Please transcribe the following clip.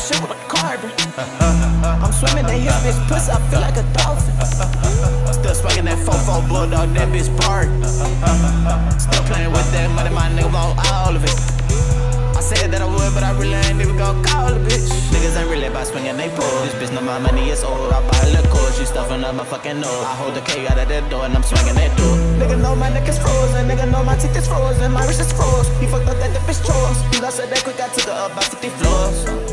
shit with carbon. I'm swimming in his bitch pussy, I feel like a dolphin. Still swaggin' that 4-4 bulldog, that bitch bark. Still playing with that money, my nigga want all of it. I said that I would, but I really ain't even gon' call a bitch. Niggas ain't really about swinging they pole. This bitch know my money is old. I buy a little she stuffing up my fucking nose. I hold the K out of that door and I'm swinging that door. Nigga know my neck is frozen, nigga know my teeth is frozen, my wrist is froze. He fucked up that the bitch chose. He lost it that quick, I took her up by 50 floors.